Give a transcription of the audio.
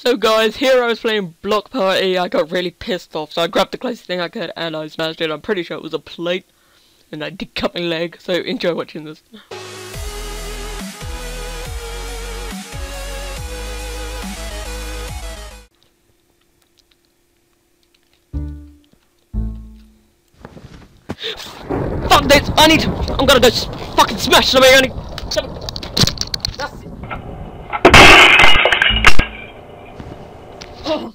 So guys, here I was playing Block Party, I got really pissed off, so I grabbed the closest thing I could and I smashed it. I'm pretty sure it was a plate, and I did cut my leg, so enjoy watching this. Fuck this! I need to- I'm gonna go fucking smash somebody, I need- Oh.